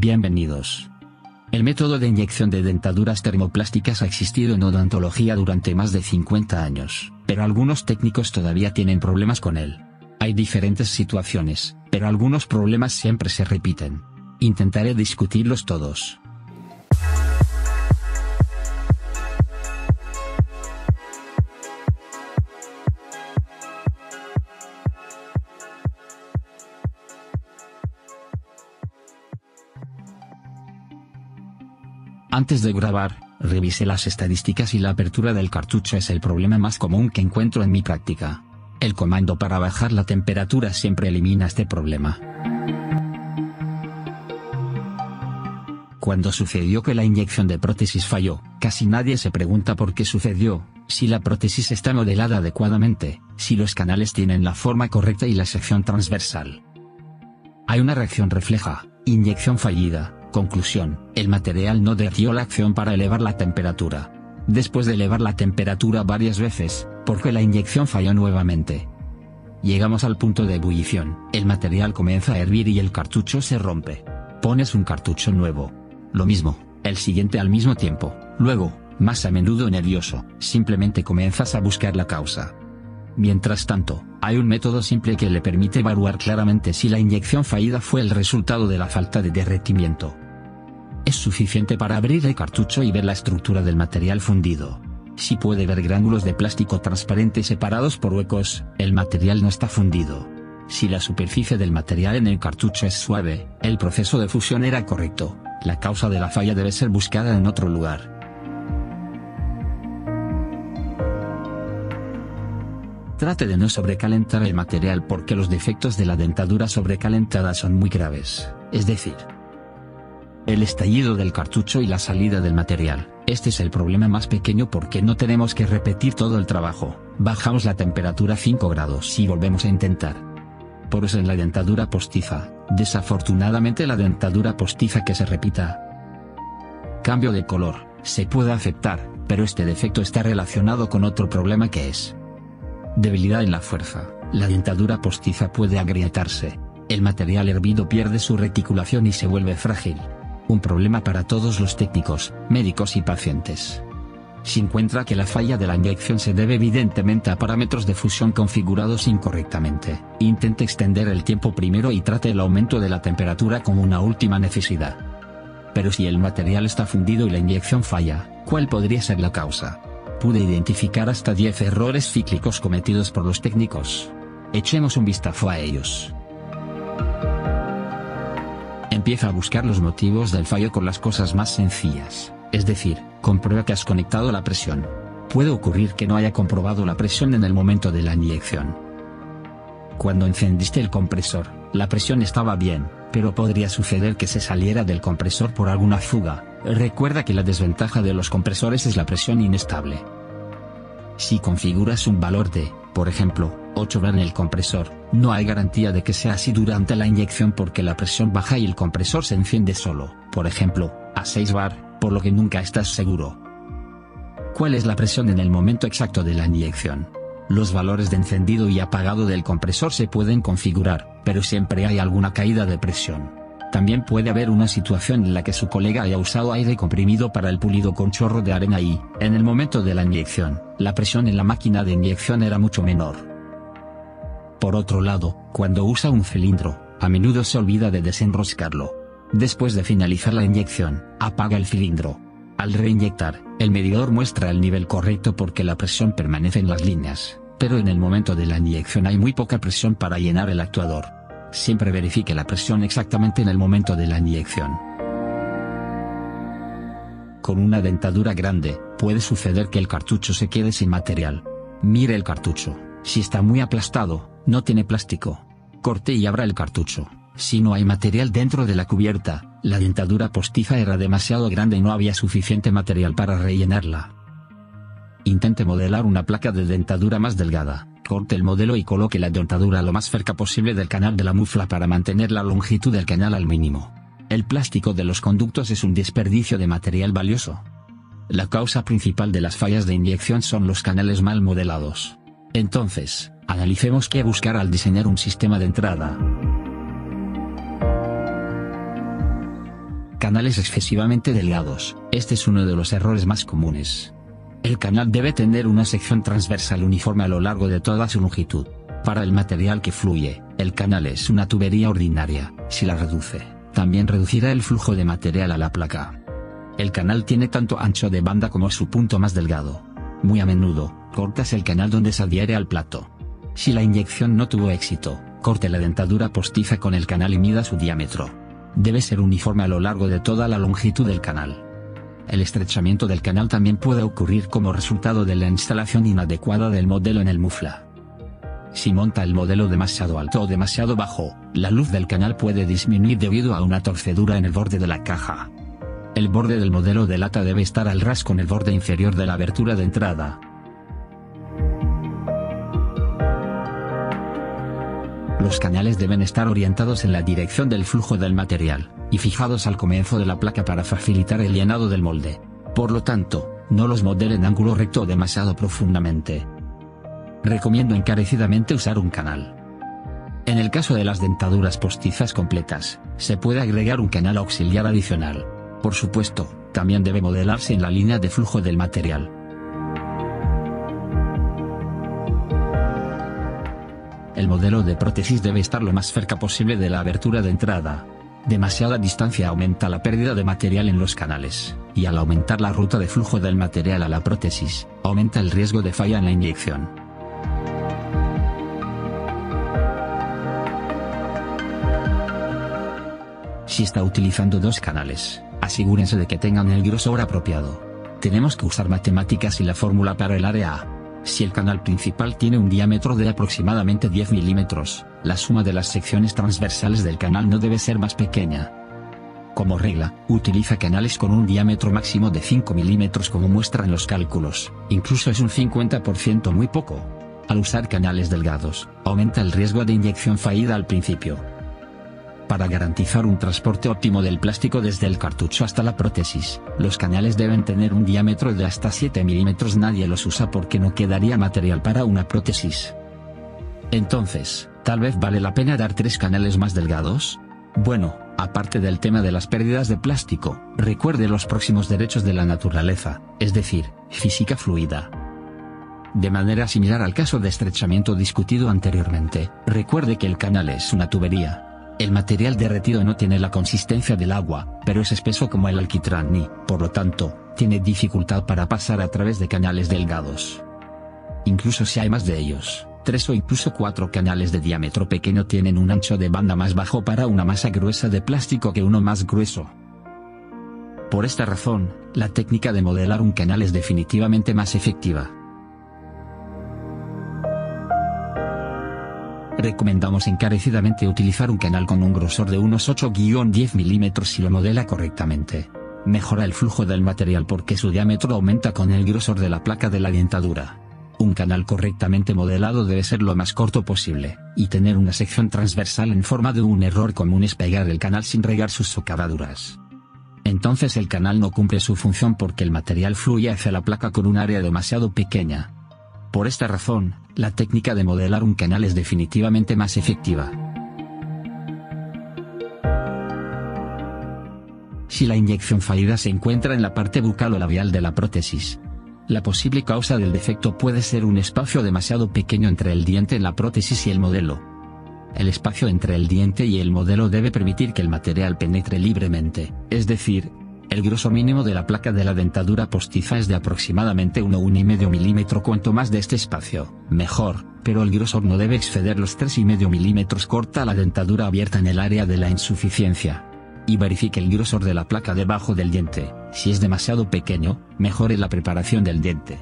Bienvenidos. El método de inyección de dentaduras termoplásticas ha existido en odontología durante más de 50 años, pero algunos técnicos todavía tienen problemas con él. Hay diferentes situaciones, pero algunos problemas siempre se repiten. Intentaré discutirlos todos. Antes de grabar, revisé las estadísticas y la apertura del cartucho es el problema más común que encuentro en mi práctica. El comando para bajar la temperatura siempre elimina este problema. Cuando sucedió que la inyección de prótesis falló, casi nadie se pregunta por qué sucedió, si la prótesis está modelada adecuadamente, si los canales tienen la forma correcta y la sección transversal. Hay una reacción refleja, inyección fallida, Conclusión, el material no dio la acción para elevar la temperatura. Después de elevar la temperatura varias veces, porque la inyección falló nuevamente. Llegamos al punto de ebullición, el material comienza a hervir y el cartucho se rompe. Pones un cartucho nuevo. Lo mismo, el siguiente al mismo tiempo, luego, más a menudo nervioso, simplemente comienzas a buscar la causa. Mientras tanto, hay un método simple que le permite evaluar claramente si la inyección fallida fue el resultado de la falta de derretimiento. Es suficiente para abrir el cartucho y ver la estructura del material fundido. Si puede ver gránulos de plástico transparente separados por huecos, el material no está fundido. Si la superficie del material en el cartucho es suave, el proceso de fusión era correcto, la causa de la falla debe ser buscada en otro lugar. Trate de no sobrecalentar el material porque los defectos de la dentadura sobrecalentada son muy graves, es decir, el estallido del cartucho y la salida del material. Este es el problema más pequeño porque no tenemos que repetir todo el trabajo, bajamos la temperatura a 5 grados y volvemos a intentar. Por eso en la dentadura postiza, desafortunadamente la dentadura postiza que se repita. Cambio de color, se puede aceptar, pero este defecto está relacionado con otro problema que es Debilidad en la fuerza. La dentadura postiza puede agrietarse. El material hervido pierde su reticulación y se vuelve frágil. Un problema para todos los técnicos, médicos y pacientes. Si encuentra que la falla de la inyección se debe evidentemente a parámetros de fusión configurados incorrectamente, intente extender el tiempo primero y trate el aumento de la temperatura como una última necesidad. Pero si el material está fundido y la inyección falla, ¿cuál podría ser la causa? pude identificar hasta 10 errores cíclicos cometidos por los técnicos. Echemos un vistazo a ellos. Empieza a buscar los motivos del fallo con las cosas más sencillas, es decir, comprueba que has conectado la presión. Puede ocurrir que no haya comprobado la presión en el momento de la inyección. Cuando encendiste el compresor, la presión estaba bien, pero podría suceder que se saliera del compresor por alguna fuga, Recuerda que la desventaja de los compresores es la presión inestable. Si configuras un valor de, por ejemplo, 8 bar en el compresor, no hay garantía de que sea así durante la inyección porque la presión baja y el compresor se enciende solo, por ejemplo, a 6 bar, por lo que nunca estás seguro. ¿Cuál es la presión en el momento exacto de la inyección? Los valores de encendido y apagado del compresor se pueden configurar, pero siempre hay alguna caída de presión. También puede haber una situación en la que su colega haya usado aire comprimido para el pulido con chorro de arena y, en el momento de la inyección, la presión en la máquina de inyección era mucho menor. Por otro lado, cuando usa un cilindro, a menudo se olvida de desenroscarlo. Después de finalizar la inyección, apaga el cilindro. Al reinyectar, el medidor muestra el nivel correcto porque la presión permanece en las líneas, pero en el momento de la inyección hay muy poca presión para llenar el actuador. Siempre verifique la presión exactamente en el momento de la inyección. Con una dentadura grande, puede suceder que el cartucho se quede sin material. Mire el cartucho. Si está muy aplastado, no tiene plástico. Corte y abra el cartucho. Si no hay material dentro de la cubierta, la dentadura postiza era demasiado grande y no había suficiente material para rellenarla. Intente modelar una placa de dentadura más delgada. Corte el modelo y coloque la dentadura lo más cerca posible del canal de la mufla para mantener la longitud del canal al mínimo. El plástico de los conductos es un desperdicio de material valioso. La causa principal de las fallas de inyección son los canales mal modelados. Entonces, analicemos qué buscar al diseñar un sistema de entrada. canales excesivamente delgados, este es uno de los errores más comunes. El canal debe tener una sección transversal uniforme a lo largo de toda su longitud. Para el material que fluye, el canal es una tubería ordinaria, si la reduce, también reducirá el flujo de material a la placa. El canal tiene tanto ancho de banda como su punto más delgado. Muy a menudo, cortas el canal donde se adhiere al plato. Si la inyección no tuvo éxito, corte la dentadura postiza con el canal y mida su diámetro. Debe ser uniforme a lo largo de toda la longitud del canal. El estrechamiento del canal también puede ocurrir como resultado de la instalación inadecuada del modelo en el mufla. Si monta el modelo demasiado alto o demasiado bajo, la luz del canal puede disminuir debido a una torcedura en el borde de la caja. El borde del modelo de lata debe estar al ras con el borde inferior de la abertura de entrada. Los canales deben estar orientados en la dirección del flujo del material, y fijados al comienzo de la placa para facilitar el llenado del molde. Por lo tanto, no los modelen en ángulo recto demasiado profundamente. Recomiendo encarecidamente usar un canal. En el caso de las dentaduras postizas completas, se puede agregar un canal auxiliar adicional. Por supuesto, también debe modelarse en la línea de flujo del material. El modelo de prótesis debe estar lo más cerca posible de la abertura de entrada. Demasiada distancia aumenta la pérdida de material en los canales, y al aumentar la ruta de flujo del material a la prótesis, aumenta el riesgo de falla en la inyección. Si está utilizando dos canales, asegúrense de que tengan el grosor apropiado. Tenemos que usar matemáticas y la fórmula para el área A. Si el canal principal tiene un diámetro de aproximadamente 10 milímetros, la suma de las secciones transversales del canal no debe ser más pequeña. Como regla, utiliza canales con un diámetro máximo de 5 milímetros como muestran los cálculos, incluso es un 50% muy poco. Al usar canales delgados, aumenta el riesgo de inyección fallida al principio. Para garantizar un transporte óptimo del plástico desde el cartucho hasta la prótesis, los canales deben tener un diámetro de hasta 7 milímetros. Nadie los usa porque no quedaría material para una prótesis. Entonces, ¿tal vez vale la pena dar tres canales más delgados? Bueno, aparte del tema de las pérdidas de plástico, recuerde los próximos derechos de la naturaleza, es decir, física fluida. De manera similar al caso de estrechamiento discutido anteriormente, recuerde que el canal es una tubería, el material derretido no tiene la consistencia del agua, pero es espeso como el alquitrán y, por lo tanto, tiene dificultad para pasar a través de canales delgados. Incluso si hay más de ellos, tres o incluso cuatro canales de diámetro pequeño tienen un ancho de banda más bajo para una masa gruesa de plástico que uno más grueso. Por esta razón, la técnica de modelar un canal es definitivamente más efectiva. Recomendamos encarecidamente utilizar un canal con un grosor de unos 8-10 milímetros si lo modela correctamente. Mejora el flujo del material porque su diámetro aumenta con el grosor de la placa de la dentadura. Un canal correctamente modelado debe ser lo más corto posible, y tener una sección transversal en forma de un error común es pegar el canal sin regar sus socavaduras. Entonces el canal no cumple su función porque el material fluye hacia la placa con un área demasiado pequeña, por esta razón, la técnica de modelar un canal es definitivamente más efectiva. Si la inyección fallida se encuentra en la parte bucal o labial de la prótesis, la posible causa del defecto puede ser un espacio demasiado pequeño entre el diente en la prótesis y el modelo. El espacio entre el diente y el modelo debe permitir que el material penetre libremente, es decir, el grosor mínimo de la placa de la dentadura postiza es de aproximadamente 1,5 milímetro. Cuanto más de este espacio, mejor, pero el grosor no debe exceder los 3,5 milímetros. Corta la dentadura abierta en el área de la insuficiencia. Y verifique el grosor de la placa debajo del diente. Si es demasiado pequeño, mejore la preparación del diente.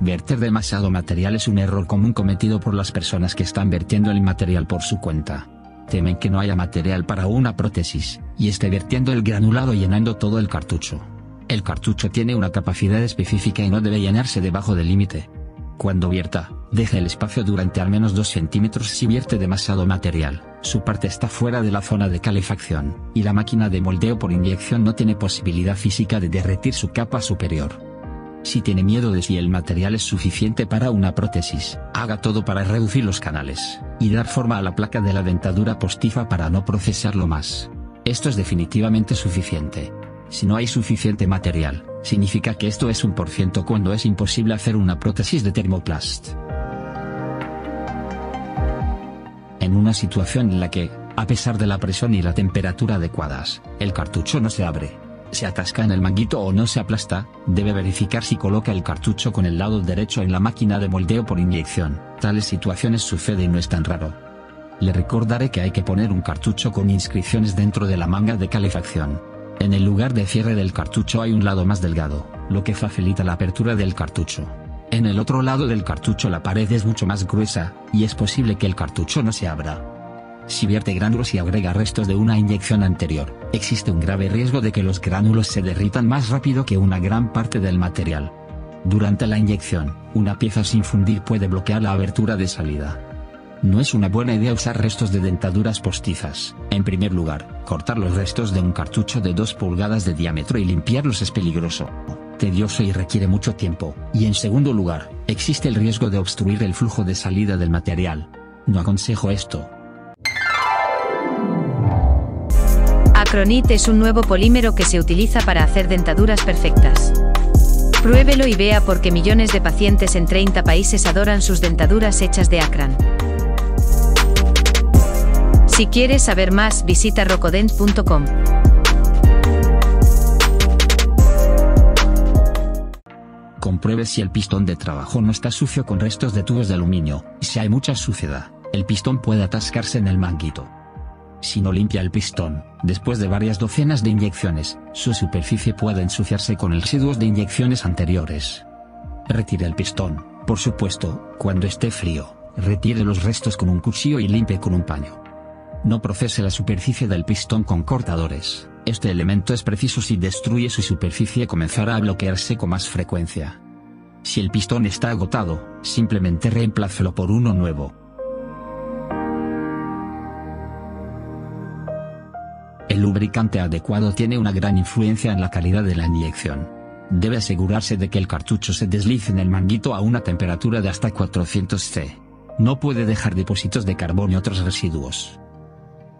Verter demasiado material es un error común cometido por las personas que están vertiendo el material por su cuenta temen que no haya material para una prótesis, y esté vertiendo el granulado llenando todo el cartucho. El cartucho tiene una capacidad específica y no debe llenarse debajo del límite. Cuando vierta, deje el espacio durante al menos 2 centímetros si vierte demasiado material, su parte está fuera de la zona de calefacción, y la máquina de moldeo por inyección no tiene posibilidad física de derretir su capa superior. Si tiene miedo de si el material es suficiente para una prótesis, haga todo para reducir los canales, y dar forma a la placa de la dentadura postiza para no procesarlo más. Esto es definitivamente suficiente. Si no hay suficiente material, significa que esto es un por ciento cuando es imposible hacer una prótesis de termoplast. En una situación en la que, a pesar de la presión y la temperatura adecuadas, el cartucho no se abre, se atasca en el manguito o no se aplasta, debe verificar si coloca el cartucho con el lado derecho en la máquina de moldeo por inyección. Tales situaciones suceden y no es tan raro. Le recordaré que hay que poner un cartucho con inscripciones dentro de la manga de calefacción. En el lugar de cierre del cartucho hay un lado más delgado, lo que facilita la apertura del cartucho. En el otro lado del cartucho la pared es mucho más gruesa, y es posible que el cartucho no se abra. Si vierte gránulos y agrega restos de una inyección anterior, existe un grave riesgo de que los gránulos se derritan más rápido que una gran parte del material. Durante la inyección, una pieza sin fundir puede bloquear la abertura de salida. No es una buena idea usar restos de dentaduras postizas. En primer lugar, cortar los restos de un cartucho de 2 pulgadas de diámetro y limpiarlos es peligroso, tedioso y requiere mucho tiempo. Y en segundo lugar, existe el riesgo de obstruir el flujo de salida del material. No aconsejo esto, Acronit es un nuevo polímero que se utiliza para hacer dentaduras perfectas. Pruébelo y vea por qué millones de pacientes en 30 países adoran sus dentaduras hechas de Acran. Si quieres saber más, visita rocodent.com. Compruebe si el pistón de trabajo no está sucio con restos de tubos de aluminio, si hay mucha suciedad, el pistón puede atascarse en el manguito. Si no limpia el pistón, después de varias docenas de inyecciones, su superficie puede ensuciarse con residuos de inyecciones anteriores. Retire el pistón, por supuesto, cuando esté frío, retire los restos con un cuchillo y limpie con un paño. No procese la superficie del pistón con cortadores, este elemento es preciso si destruye su superficie comenzará a bloquearse con más frecuencia. Si el pistón está agotado, simplemente reemplácelo por uno nuevo, El lubricante adecuado tiene una gran influencia en la calidad de la inyección. Debe asegurarse de que el cartucho se deslice en el manguito a una temperatura de hasta 400 C. No puede dejar depósitos de carbón y otros residuos.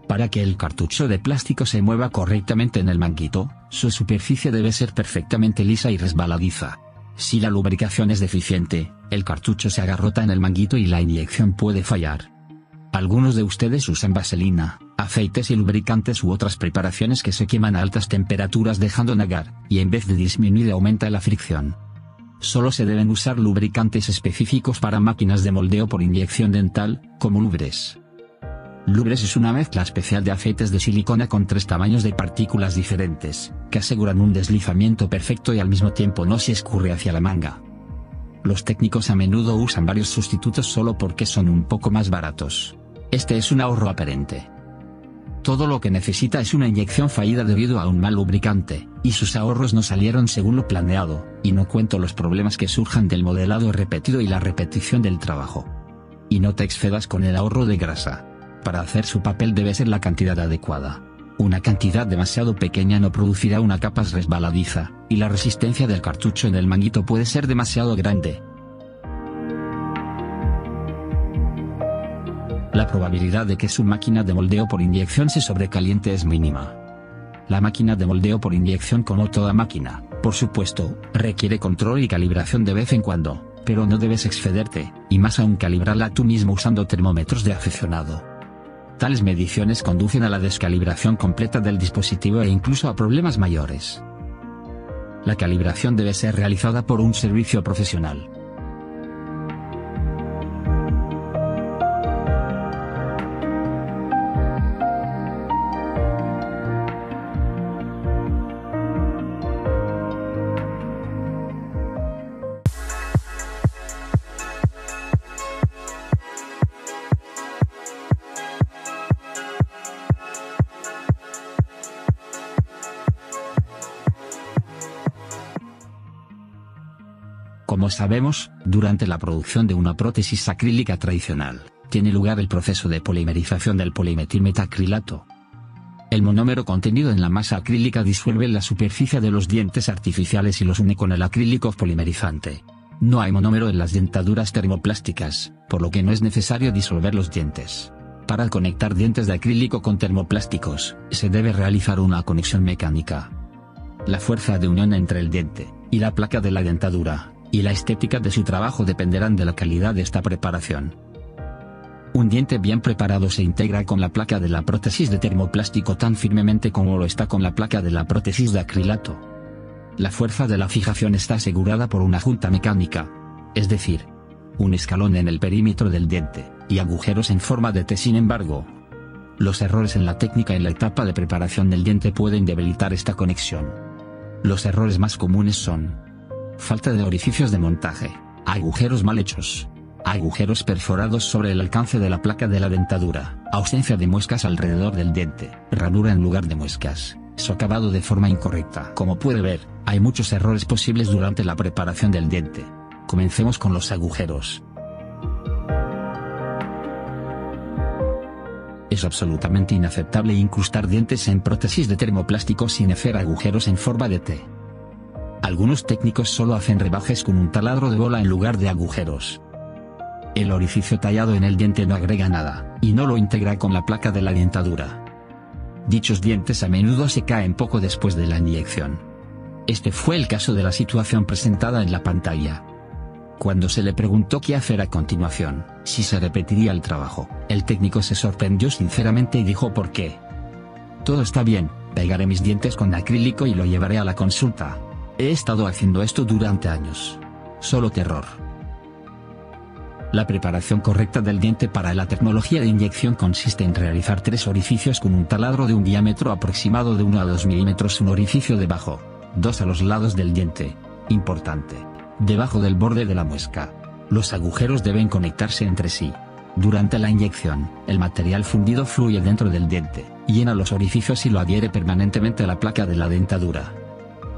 Para que el cartucho de plástico se mueva correctamente en el manguito, su superficie debe ser perfectamente lisa y resbaladiza. Si la lubricación es deficiente, el cartucho se agarrota en el manguito y la inyección puede fallar. Algunos de ustedes usan vaselina, aceites y lubricantes u otras preparaciones que se queman a altas temperaturas dejando negar, y en vez de disminuir aumenta la fricción. Solo se deben usar lubricantes específicos para máquinas de moldeo por inyección dental, como Lubres. Lubres es una mezcla especial de aceites de silicona con tres tamaños de partículas diferentes, que aseguran un deslizamiento perfecto y al mismo tiempo no se escurre hacia la manga. Los técnicos a menudo usan varios sustitutos solo porque son un poco más baratos. Este es un ahorro aparente. Todo lo que necesita es una inyección fallida debido a un mal lubricante, y sus ahorros no salieron según lo planeado, y no cuento los problemas que surjan del modelado repetido y la repetición del trabajo. Y no te excedas con el ahorro de grasa. Para hacer su papel debe ser la cantidad adecuada. Una cantidad demasiado pequeña no producirá una capa resbaladiza, y la resistencia del cartucho en el manguito puede ser demasiado grande, La probabilidad de que su máquina de moldeo por inyección se sobrecaliente es mínima. La máquina de moldeo por inyección como toda máquina, por supuesto, requiere control y calibración de vez en cuando, pero no debes excederte, y más aún calibrarla tú mismo usando termómetros de aficionado. Tales mediciones conducen a la descalibración completa del dispositivo e incluso a problemas mayores. La calibración debe ser realizada por un servicio profesional. Sabemos, durante la producción de una prótesis acrílica tradicional, tiene lugar el proceso de polimerización del polimetilmetacrilato. El monómero contenido en la masa acrílica disuelve la superficie de los dientes artificiales y los une con el acrílico polimerizante. No hay monómero en las dentaduras termoplásticas, por lo que no es necesario disolver los dientes. Para conectar dientes de acrílico con termoplásticos, se debe realizar una conexión mecánica. La fuerza de unión entre el diente y la placa de la dentadura, y la estética de su trabajo dependerán de la calidad de esta preparación. Un diente bien preparado se integra con la placa de la prótesis de termoplástico tan firmemente como lo está con la placa de la prótesis de acrilato. La fuerza de la fijación está asegurada por una junta mecánica, es decir, un escalón en el perímetro del diente, y agujeros en forma de T. Sin embargo, los errores en la técnica en la etapa de preparación del diente pueden debilitar esta conexión. Los errores más comunes son falta de orificios de montaje, agujeros mal hechos, agujeros perforados sobre el alcance de la placa de la dentadura, ausencia de muescas alrededor del diente, ranura en lugar de muescas, socavado de forma incorrecta. Como puede ver, hay muchos errores posibles durante la preparación del diente. Comencemos con los agujeros. Es absolutamente inaceptable incrustar dientes en prótesis de termoplástico sin hacer agujeros en forma de T. Algunos técnicos solo hacen rebajes con un taladro de bola en lugar de agujeros. El orificio tallado en el diente no agrega nada, y no lo integra con la placa de la dentadura. Dichos dientes a menudo se caen poco después de la inyección. Este fue el caso de la situación presentada en la pantalla. Cuando se le preguntó qué hacer a continuación, si se repetiría el trabajo, el técnico se sorprendió sinceramente y dijo por qué. Todo está bien, pegaré mis dientes con acrílico y lo llevaré a la consulta. He estado haciendo esto durante años. Solo terror. La preparación correcta del diente para la tecnología de inyección consiste en realizar tres orificios con un taladro de un diámetro aproximado de 1 a 2 milímetros, un orificio debajo, dos a los lados del diente, importante, debajo del borde de la muesca. Los agujeros deben conectarse entre sí. Durante la inyección, el material fundido fluye dentro del diente, llena los orificios y lo adhiere permanentemente a la placa de la dentadura.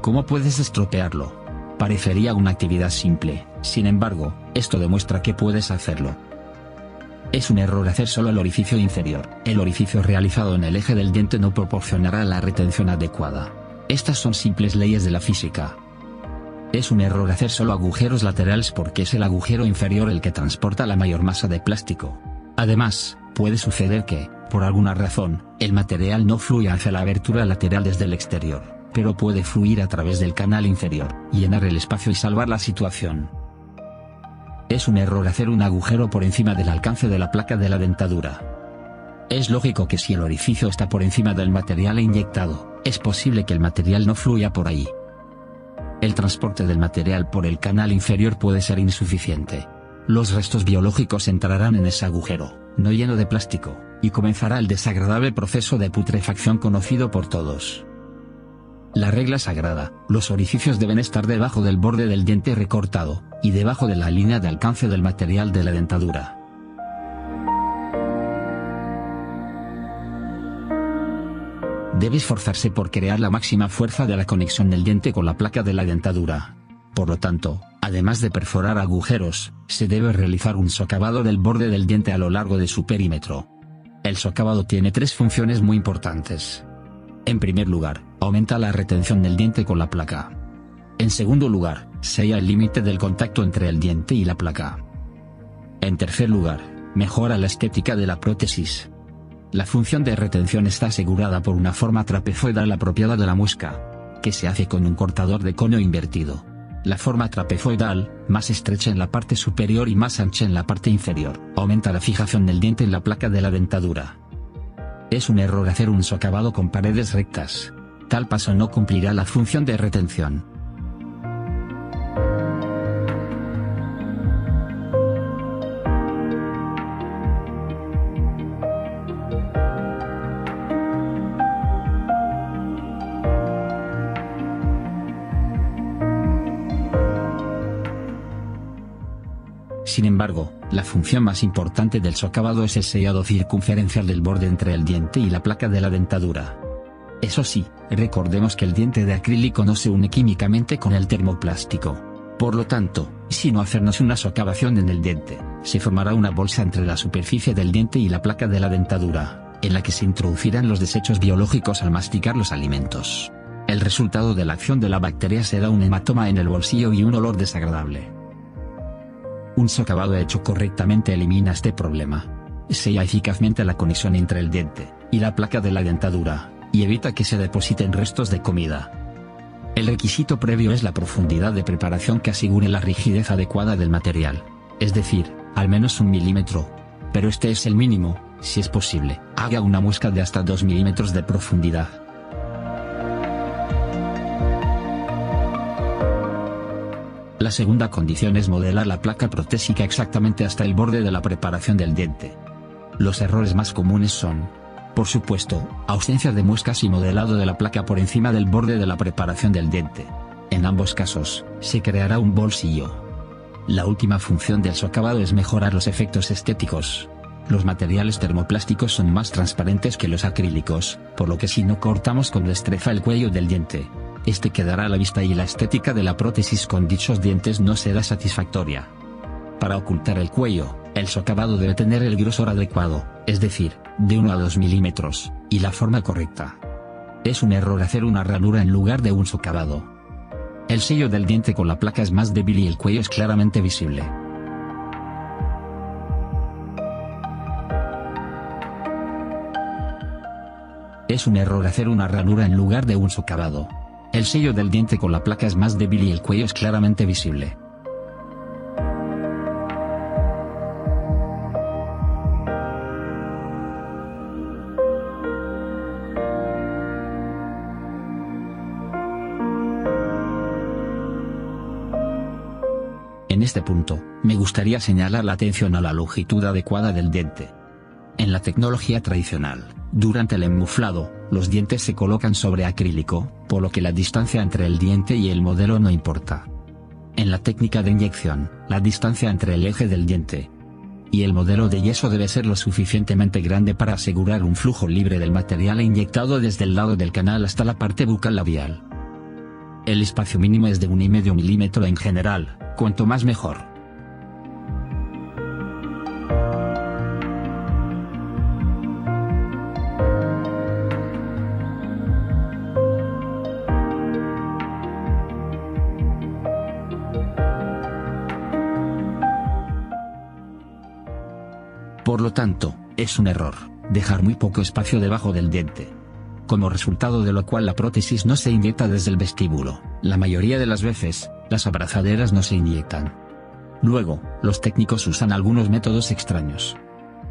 ¿Cómo puedes estropearlo? Parecería una actividad simple, sin embargo, esto demuestra que puedes hacerlo. Es un error hacer solo el orificio inferior. El orificio realizado en el eje del diente no proporcionará la retención adecuada. Estas son simples leyes de la física. Es un error hacer solo agujeros laterales porque es el agujero inferior el que transporta la mayor masa de plástico. Además, puede suceder que, por alguna razón, el material no fluya hacia la abertura lateral desde el exterior pero puede fluir a través del canal inferior, llenar el espacio y salvar la situación. Es un error hacer un agujero por encima del alcance de la placa de la dentadura. Es lógico que si el orificio está por encima del material inyectado, es posible que el material no fluya por ahí. El transporte del material por el canal inferior puede ser insuficiente. Los restos biológicos entrarán en ese agujero, no lleno de plástico, y comenzará el desagradable proceso de putrefacción conocido por todos. La regla sagrada, los orificios deben estar debajo del borde del diente recortado, y debajo de la línea de alcance del material de la dentadura. Debe esforzarse por crear la máxima fuerza de la conexión del diente con la placa de la dentadura. Por lo tanto, además de perforar agujeros, se debe realizar un socavado del borde del diente a lo largo de su perímetro. El socavado tiene tres funciones muy importantes. En primer lugar, aumenta la retención del diente con la placa. En segundo lugar, sella el límite del contacto entre el diente y la placa. En tercer lugar, mejora la estética de la prótesis. La función de retención está asegurada por una forma trapezoidal apropiada de la muesca, que se hace con un cortador de cono invertido. La forma trapezoidal, más estrecha en la parte superior y más ancha en la parte inferior, aumenta la fijación del diente en la placa de la dentadura. Es un error hacer un socavado con paredes rectas. Tal paso no cumplirá la función de retención. Función más importante del socavado es el sellado circunferencial del borde entre el diente y la placa de la dentadura. Eso sí, recordemos que el diente de acrílico no se une químicamente con el termoplástico. Por lo tanto, si no hacernos una socavación en el diente, se formará una bolsa entre la superficie del diente y la placa de la dentadura. en la que se introducirán los desechos biológicos al masticar los alimentos. El resultado de la acción de la bacteria será un hematoma en el bolsillo y un olor desagradable. Un socavado hecho correctamente elimina este problema. Sella eficazmente la conexión entre el diente y la placa de la dentadura, y evita que se depositen restos de comida. El requisito previo es la profundidad de preparación que asegure la rigidez adecuada del material, es decir, al menos un milímetro. Pero este es el mínimo, si es posible, haga una muesca de hasta 2 milímetros de profundidad. La segunda condición es modelar la placa protésica exactamente hasta el borde de la preparación del diente. Los errores más comunes son, por supuesto, ausencia de muescas y modelado de la placa por encima del borde de la preparación del diente. En ambos casos, se creará un bolsillo. La última función del socavado es mejorar los efectos estéticos. Los materiales termoplásticos son más transparentes que los acrílicos, por lo que si no cortamos con destreza el cuello del diente, este quedará a la vista y la estética de la prótesis con dichos dientes no será satisfactoria. Para ocultar el cuello, el socavado debe tener el grosor adecuado, es decir, de 1 a 2 milímetros, y la forma correcta. Es un error hacer una ranura en lugar de un socavado. El sello del diente con la placa es más débil y el cuello es claramente visible. Es un error hacer una ranura en lugar de un socavado. El sello del diente con la placa es más débil y el cuello es claramente visible. En este punto, me gustaría señalar la atención a la longitud adecuada del diente. En la tecnología tradicional, durante el enmuflado, los dientes se colocan sobre acrílico, por lo que la distancia entre el diente y el modelo no importa. En la técnica de inyección, la distancia entre el eje del diente y el modelo de yeso debe ser lo suficientemente grande para asegurar un flujo libre del material inyectado desde el lado del canal hasta la parte bucal labial. El espacio mínimo es de 1,5 milímetro en general, cuanto más mejor. Por lo tanto, es un error, dejar muy poco espacio debajo del diente. Como resultado de lo cual la prótesis no se inyecta desde el vestíbulo, la mayoría de las veces, las abrazaderas no se inyectan. Luego, los técnicos usan algunos métodos extraños.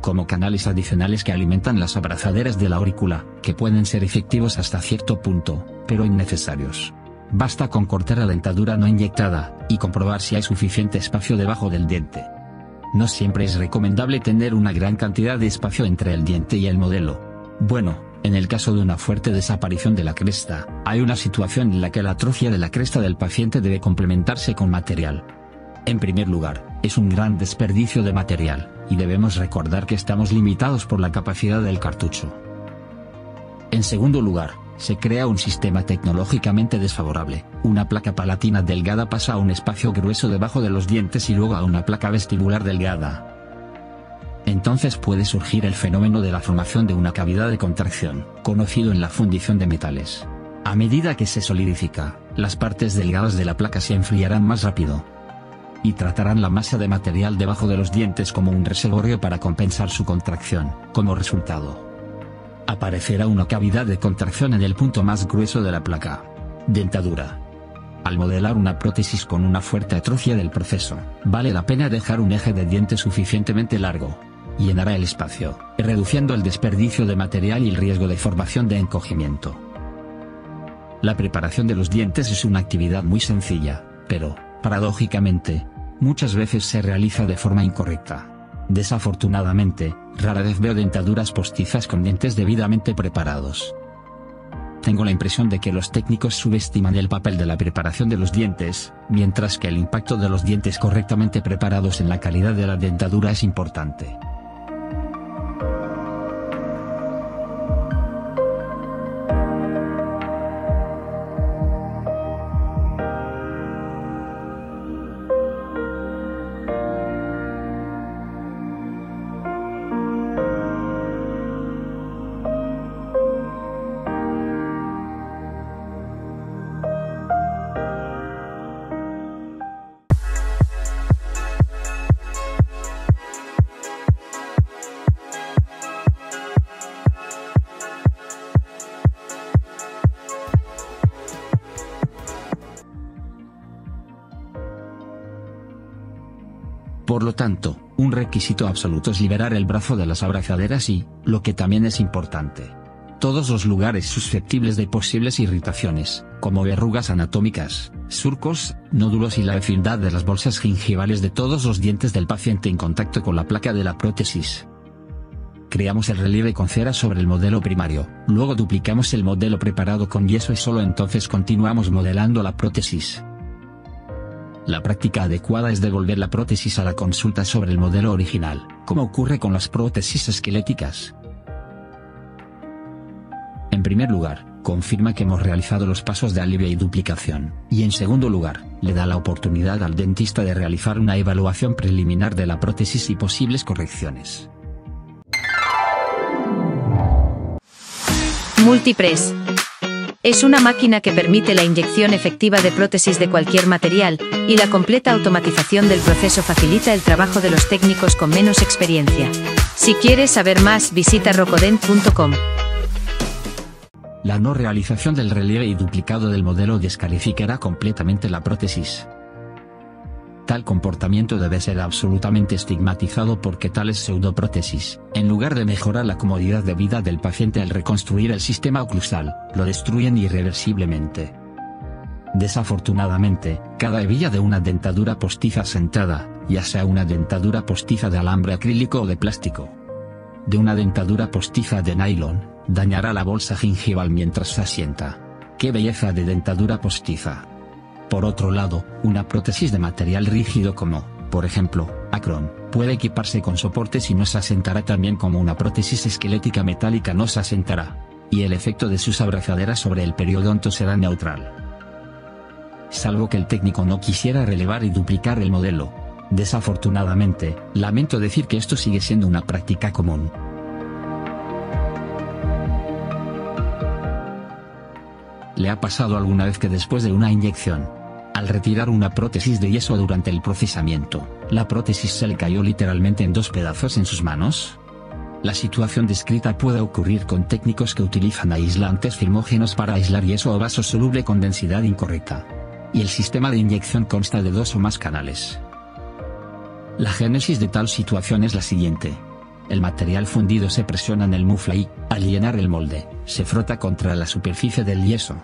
Como canales adicionales que alimentan las abrazaderas de la aurícula, que pueden ser efectivos hasta cierto punto, pero innecesarios. Basta con cortar la dentadura no inyectada, y comprobar si hay suficiente espacio debajo del diente. No siempre es recomendable tener una gran cantidad de espacio entre el diente y el modelo. Bueno, en el caso de una fuerte desaparición de la cresta, hay una situación en la que la atrofia de la cresta del paciente debe complementarse con material. En primer lugar, es un gran desperdicio de material, y debemos recordar que estamos limitados por la capacidad del cartucho. En segundo lugar, se crea un sistema tecnológicamente desfavorable, una placa palatina delgada pasa a un espacio grueso debajo de los dientes y luego a una placa vestibular delgada, entonces puede surgir el fenómeno de la formación de una cavidad de contracción, conocido en la fundición de metales. A medida que se solidifica, las partes delgadas de la placa se enfriarán más rápido. Y tratarán la masa de material debajo de los dientes como un reservorio para compensar su contracción, como resultado. Aparecerá una cavidad de contracción en el punto más grueso de la placa. Dentadura. Al modelar una prótesis con una fuerte atrofia del proceso, vale la pena dejar un eje de diente suficientemente largo, llenará el espacio, reduciendo el desperdicio de material y el riesgo de formación de encogimiento. La preparación de los dientes es una actividad muy sencilla, pero, paradójicamente, muchas veces se realiza de forma incorrecta. Desafortunadamente, rara vez veo dentaduras postizas con dientes debidamente preparados. Tengo la impresión de que los técnicos subestiman el papel de la preparación de los dientes, mientras que el impacto de los dientes correctamente preparados en la calidad de la dentadura es importante. Por lo tanto, un requisito absoluto es liberar el brazo de las abrazaderas y, lo que también es importante, todos los lugares susceptibles de posibles irritaciones, como verrugas anatómicas, surcos, nódulos y la vecindad de las bolsas gingivales de todos los dientes del paciente en contacto con la placa de la prótesis. Creamos el relieve con cera sobre el modelo primario, luego duplicamos el modelo preparado con yeso y solo entonces continuamos modelando la prótesis. La práctica adecuada es devolver la prótesis a la consulta sobre el modelo original, como ocurre con las prótesis esqueléticas. En primer lugar, confirma que hemos realizado los pasos de alivio y duplicación, y en segundo lugar, le da la oportunidad al dentista de realizar una evaluación preliminar de la prótesis y posibles correcciones. Multipress es una máquina que permite la inyección efectiva de prótesis de cualquier material, y la completa automatización del proceso facilita el trabajo de los técnicos con menos experiencia. Si quieres saber más, visita rocodent.com. La no realización del relieve y duplicado del modelo descalificará completamente la prótesis. Tal comportamiento debe ser absolutamente estigmatizado porque tales pseudoprótesis, en lugar de mejorar la comodidad de vida del paciente al reconstruir el sistema oclusal, lo destruyen irreversiblemente. Desafortunadamente, cada hebilla de una dentadura postiza sentada, ya sea una dentadura postiza de alambre acrílico o de plástico, de una dentadura postiza de nylon, dañará la bolsa gingival mientras se asienta. ¡Qué belleza de dentadura postiza! Por otro lado, una prótesis de material rígido como, por ejemplo, Acron, puede equiparse con soportes y no se asentará también como una prótesis esquelética metálica no se asentará. Y el efecto de sus abrazaderas sobre el periodonto será neutral. Salvo que el técnico no quisiera relevar y duplicar el modelo. Desafortunadamente, lamento decir que esto sigue siendo una práctica común. ¿Le ha pasado alguna vez que después de una inyección, al retirar una prótesis de yeso durante el procesamiento, la prótesis se le cayó literalmente en dos pedazos en sus manos? La situación descrita puede ocurrir con técnicos que utilizan aislantes filmógenos para aislar yeso o vaso soluble con densidad incorrecta. Y el sistema de inyección consta de dos o más canales. La génesis de tal situación es la siguiente. El material fundido se presiona en el mufla y, al llenar el molde, se frota contra la superficie del yeso.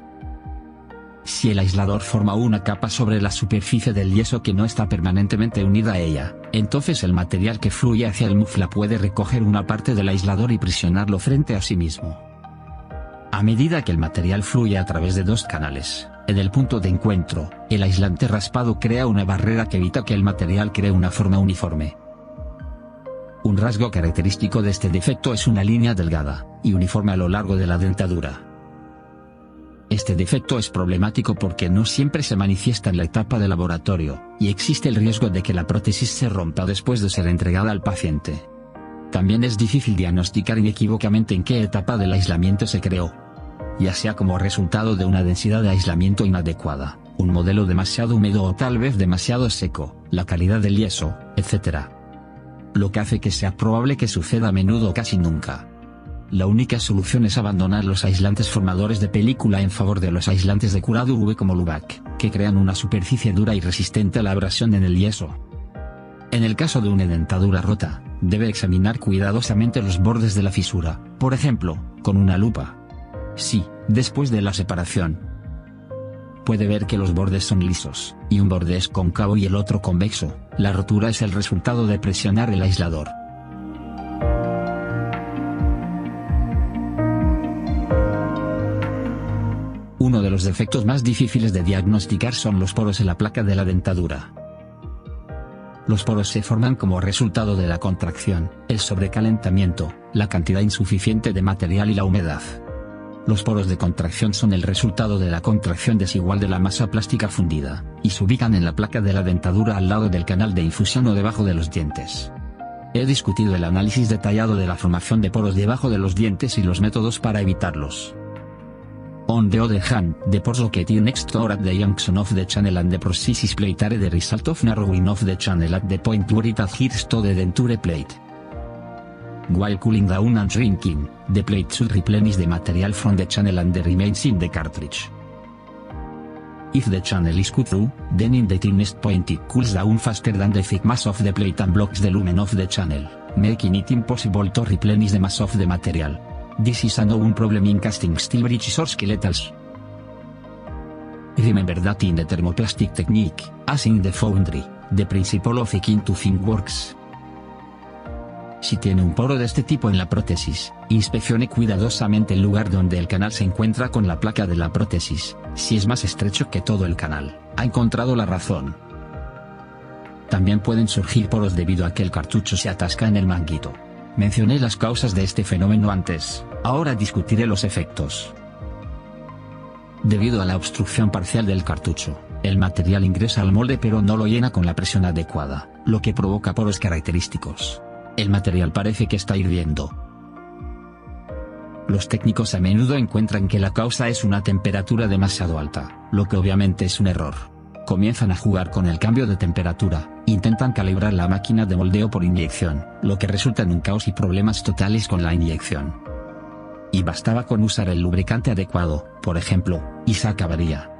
Si el aislador forma una capa sobre la superficie del yeso que no está permanentemente unida a ella, entonces el material que fluye hacia el mufla puede recoger una parte del aislador y presionarlo frente a sí mismo. A medida que el material fluye a través de dos canales, en el punto de encuentro, el aislante raspado crea una barrera que evita que el material cree una forma uniforme. Un rasgo característico de este defecto es una línea delgada, y uniforme a lo largo de la dentadura. Este defecto es problemático porque no siempre se manifiesta en la etapa de laboratorio, y existe el riesgo de que la prótesis se rompa después de ser entregada al paciente. También es difícil diagnosticar inequívocamente en qué etapa del aislamiento se creó. Ya sea como resultado de una densidad de aislamiento inadecuada, un modelo demasiado húmedo o tal vez demasiado seco, la calidad del yeso, etc lo que hace que sea probable que suceda a menudo o casi nunca. La única solución es abandonar los aislantes formadores de película en favor de los aislantes de curado V como Lubac, que crean una superficie dura y resistente a la abrasión en el yeso. En el caso de una dentadura rota, debe examinar cuidadosamente los bordes de la fisura, por ejemplo, con una lupa. Si, después de la separación, puede ver que los bordes son lisos, y un borde es cóncavo y el otro convexo, la rotura es el resultado de presionar el aislador. Los defectos más difíciles de diagnosticar son los poros en la placa de la dentadura. Los poros se forman como resultado de la contracción, el sobrecalentamiento, la cantidad insuficiente de material y la humedad. Los poros de contracción son el resultado de la contracción desigual de la masa plástica fundida, y se ubican en la placa de la dentadura al lado del canal de infusión o debajo de los dientes. He discutido el análisis detallado de la formación de poros debajo de los dientes y los métodos para evitarlos. On the other hand, the pores located next or at the junction of the channel and the prosthesis plate are the result of narrowing of the channel at the point where it adheres to the denture plate. While cooling down and shrinking, the plate should replenish the material from the channel and the remains in the cartridge. If the channel is cut through, then in the thinnest point it cools down faster than the thick mass of the plate and blocks the lumen of the channel, making it impossible to replenish the mass of the material. This is a known problem in casting steel bridges or skeletals. Remember that in the thermoplastic technique, as in the foundry, the principle of thin to thin works. Si tiene un poro de este tipo en la prótesis, inspeccione cuidadosamente el lugar donde el canal se encuentra con la placa de la prótesis, si es más estrecho que todo el canal, ha encontrado la razón. También pueden surgir poros debido a que el cartucho se atasca en el manguito. Mencioné las causas de este fenómeno antes, ahora discutiré los efectos. Debido a la obstrucción parcial del cartucho, el material ingresa al molde pero no lo llena con la presión adecuada, lo que provoca poros característicos. El material parece que está hirviendo. Los técnicos a menudo encuentran que la causa es una temperatura demasiado alta, lo que obviamente es un error. Comienzan a jugar con el cambio de temperatura, intentan calibrar la máquina de moldeo por inyección, lo que resulta en un caos y problemas totales con la inyección. Y bastaba con usar el lubricante adecuado, por ejemplo, y se acabaría.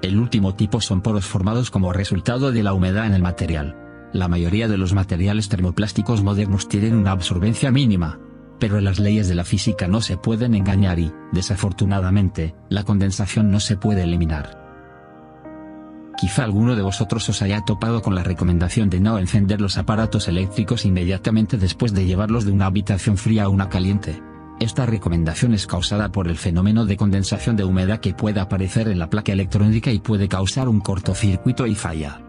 El último tipo son poros formados como resultado de la humedad en el material. La mayoría de los materiales termoplásticos modernos tienen una absorbencia mínima. Pero las leyes de la física no se pueden engañar y, desafortunadamente, la condensación no se puede eliminar. Quizá alguno de vosotros os haya topado con la recomendación de no encender los aparatos eléctricos inmediatamente después de llevarlos de una habitación fría a una caliente. Esta recomendación es causada por el fenómeno de condensación de humedad que puede aparecer en la placa electrónica y puede causar un cortocircuito y falla.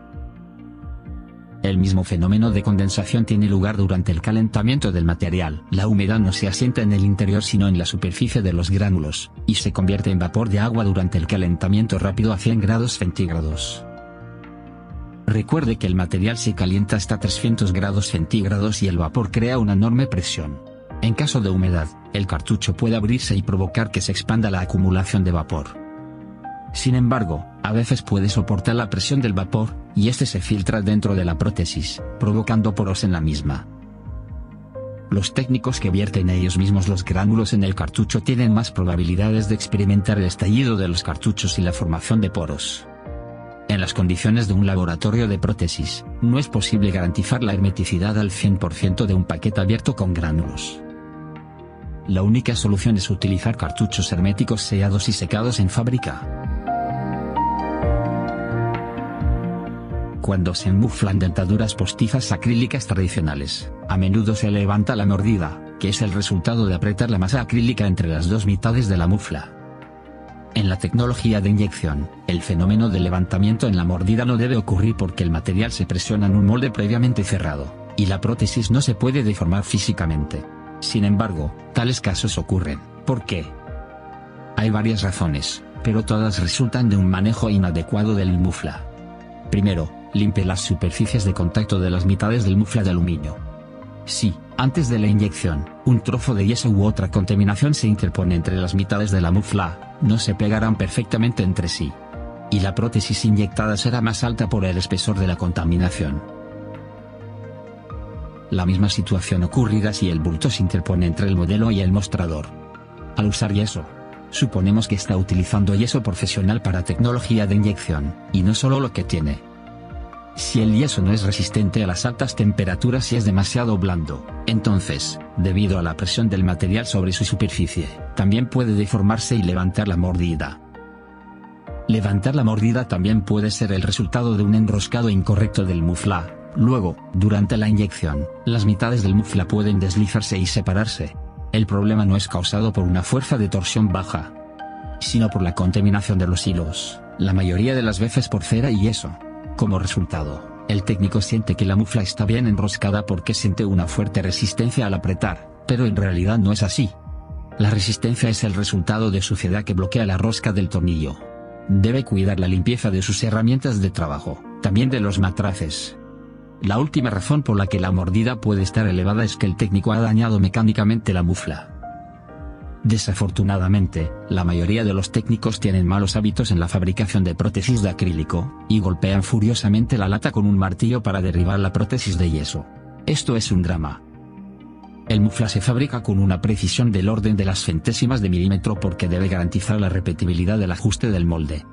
El mismo fenómeno de condensación tiene lugar durante el calentamiento del material. La humedad no se asienta en el interior sino en la superficie de los gránulos, y se convierte en vapor de agua durante el calentamiento rápido a 100 grados centígrados. Recuerde que el material se calienta hasta 300 grados centígrados y el vapor crea una enorme presión. En caso de humedad, el cartucho puede abrirse y provocar que se expanda la acumulación de vapor. Sin embargo, a veces puede soportar la presión del vapor, y este se filtra dentro de la prótesis, provocando poros en la misma. Los técnicos que vierten ellos mismos los gránulos en el cartucho tienen más probabilidades de experimentar el estallido de los cartuchos y la formación de poros. En las condiciones de un laboratorio de prótesis, no es posible garantizar la hermeticidad al 100% de un paquete abierto con gránulos. La única solución es utilizar cartuchos herméticos sellados y secados en fábrica. Cuando se embuflan dentaduras postizas acrílicas tradicionales, a menudo se levanta la mordida, que es el resultado de apretar la masa acrílica entre las dos mitades de la mufla. En la tecnología de inyección, el fenómeno de levantamiento en la mordida no debe ocurrir porque el material se presiona en un molde previamente cerrado, y la prótesis no se puede deformar físicamente. Sin embargo, tales casos ocurren. ¿Por qué? Hay varias razones, pero todas resultan de un manejo inadecuado del mufla. Primero, Limpie las superficies de contacto de las mitades del mufla de aluminio. Si, antes de la inyección, un trozo de yeso u otra contaminación se interpone entre las mitades de la mufla, no se pegarán perfectamente entre sí. Y la prótesis inyectada será más alta por el espesor de la contaminación. La misma situación ocurrirá si el bulto se interpone entre el modelo y el mostrador. Al usar yeso, suponemos que está utilizando yeso profesional para tecnología de inyección, y no solo lo que tiene. Si el yeso no es resistente a las altas temperaturas y es demasiado blando, entonces, debido a la presión del material sobre su superficie, también puede deformarse y levantar la mordida. Levantar la mordida también puede ser el resultado de un enroscado incorrecto del mufla. Luego, durante la inyección, las mitades del mufla pueden deslizarse y separarse. El problema no es causado por una fuerza de torsión baja, sino por la contaminación de los hilos, la mayoría de las veces por cera y yeso. Como resultado, el técnico siente que la mufla está bien enroscada porque siente una fuerte resistencia al apretar, pero en realidad no es así. La resistencia es el resultado de suciedad que bloquea la rosca del tornillo. Debe cuidar la limpieza de sus herramientas de trabajo, también de los matraces. La última razón por la que la mordida puede estar elevada es que el técnico ha dañado mecánicamente la mufla. Desafortunadamente, la mayoría de los técnicos tienen malos hábitos en la fabricación de prótesis de acrílico, y golpean furiosamente la lata con un martillo para derribar la prótesis de yeso. Esto es un drama. El mufla se fabrica con una precisión del orden de las centésimas de milímetro porque debe garantizar la repetibilidad del ajuste del molde.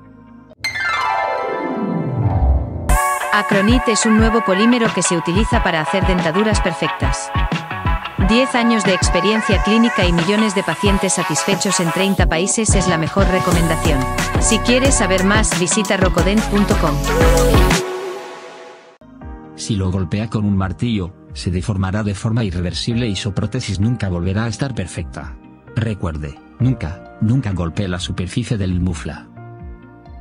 Acronit es un nuevo polímero que se utiliza para hacer dentaduras perfectas. 10 años de experiencia clínica y millones de pacientes satisfechos en 30 países es la mejor recomendación. Si quieres saber más, visita rocodent.com. Si lo golpea con un martillo, se deformará de forma irreversible y su prótesis nunca volverá a estar perfecta. Recuerde, nunca, nunca golpee la superficie del mufla.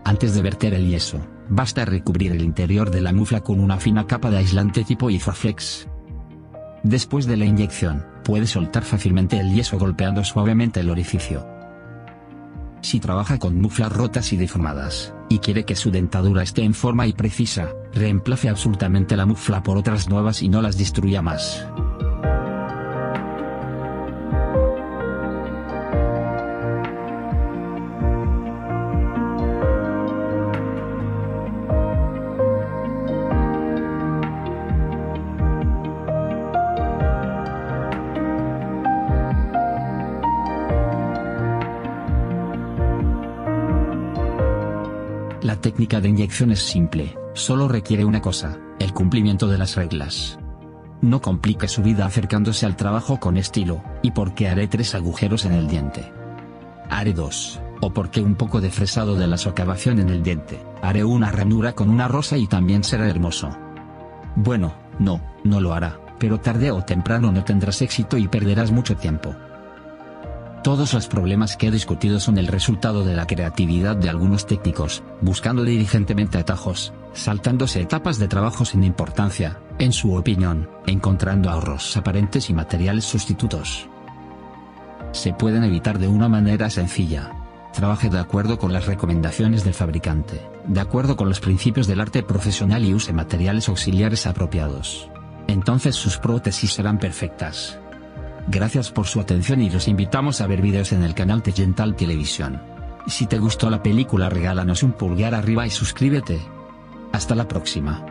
Antes de verter el yeso, basta recubrir el interior de la mufla con una fina capa de aislante tipo Ifroflex. Después de la inyección, puede soltar fácilmente el yeso golpeando suavemente el orificio. Si trabaja con muflas rotas y deformadas, y quiere que su dentadura esté en forma y precisa, reemplace absolutamente la mufla por otras nuevas y no las destruya más. Técnica de inyección es simple, solo requiere una cosa, el cumplimiento de las reglas. No complique su vida acercándose al trabajo con estilo, y porque haré tres agujeros en el diente. Haré dos, o porque un poco de fresado de la socavación en el diente, haré una ranura con una rosa y también será hermoso. Bueno, no, no lo hará, pero tarde o temprano no tendrás éxito y perderás mucho tiempo. Todos los problemas que he discutido son el resultado de la creatividad de algunos técnicos, buscando diligentemente atajos, saltándose etapas de trabajo sin importancia, en su opinión, encontrando ahorros aparentes y materiales sustitutos. Se pueden evitar de una manera sencilla. Trabaje de acuerdo con las recomendaciones del fabricante, de acuerdo con los principios del arte profesional y use materiales auxiliares apropiados. Entonces sus prótesis serán perfectas. Gracias por su atención y los invitamos a ver vídeos en el canal Tegental Televisión. Si te gustó la película regálanos un pulgar arriba y suscríbete. Hasta la próxima.